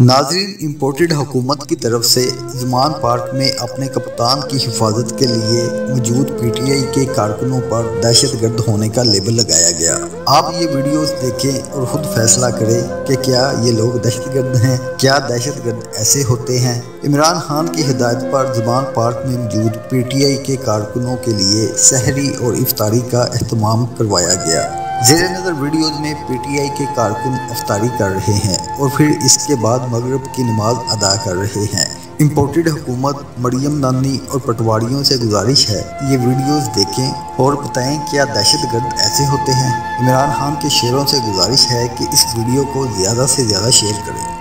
नाजरीन इम्पोर्टेड हुकूमत की तरफ़ से जमान पार्क में अपने कप्तान की हिफाजत के लिए मौजूद पीटीआई के कारकुनों पर दहशत गर्द होने का लेबल लगाया गया। आप ये वीडियोस देखें और खुद फैसला करें कि क्या ये लोग दहशत गर्द हैं? क्या दहशत गर्द ऐसे होते हैं? इमरान खान की हिदायत पर जमान पार्क में मौजूद पीटीआई के कारकुनों के लिए सहरी और इफ्तारी का अहतमाम करवाया गया। जेर वीडियोज़ में पीटीआई के कारकुन अफ्तारी कर रहे हैं और फिर इसके बाद मगरब की नमाज़ अदा कर रहे हैं। इम्पोर्टेड हुकूमत मरियम नानी और पटवारियों से गुजारिश है। ये वीडियोस देखें और बताएँ क्या दहशत गर्द ऐसे होते हैं। इमरान खान के शेरों से गुजारिश है कि इस वीडियो को ज़्यादा से ज़्यादा शेयर करें।